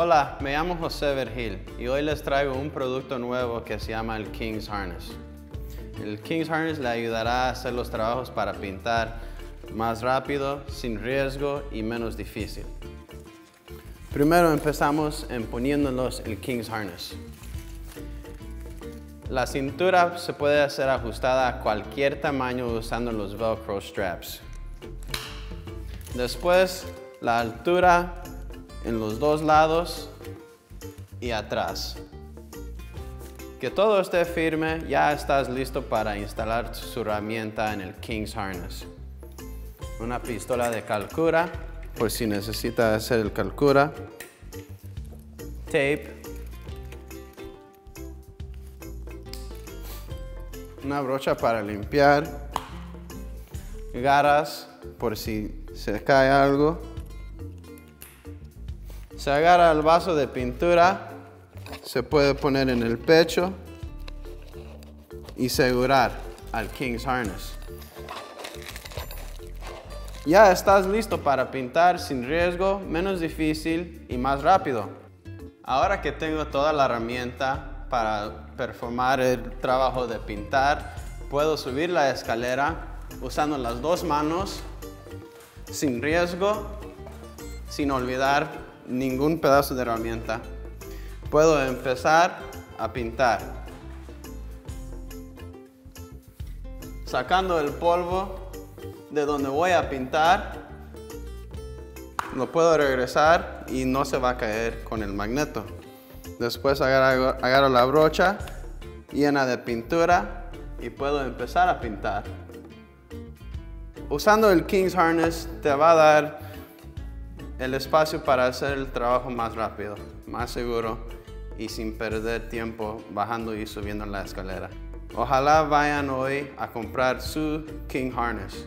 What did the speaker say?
Hola, me llamo José Vergil y hoy les traigo un producto nuevo que se llama el King's Harness. El King's Harness le ayudará a hacer los trabajos para pintar más rápido, sin riesgo y menos difícil. Primero empezamos en poniéndonos el King's Harness. La cintura se puede hacer ajustada a cualquier tamaño usando los Velcro straps. Después, la altura en los dos lados y atrás. Que todo esté firme, ya estás listo para instalar su herramienta en el King's Harness. Una pistola de calcura, por si necesita hacer el calcura. Tape. Una brocha para limpiar. Garras, por si se cae algo. Se agarra el vaso de pintura, se puede poner en el pecho y segurar al King's Harness. Ya estás listo para pintar sin riesgo, menos difícil y más rápido. Ahora que tengo toda la herramienta para performar el trabajo de pintar, puedo subir la escalera usando las dos manos, sin riesgo, sin olvidar ningún pedazo de herramienta. Puedo empezar a pintar. Sacando el polvo de donde voy a pintar, lo puedo regresar y no se va a caer con el magneto. Después agarro, agarro la brocha llena de pintura y puedo empezar a pintar. Usando el King's Harness te va a dar el espacio para hacer el trabajo más rápido, más seguro y sin perder tiempo bajando y subiendo la escalera. Ojalá vayan hoy a comprar su King Harness.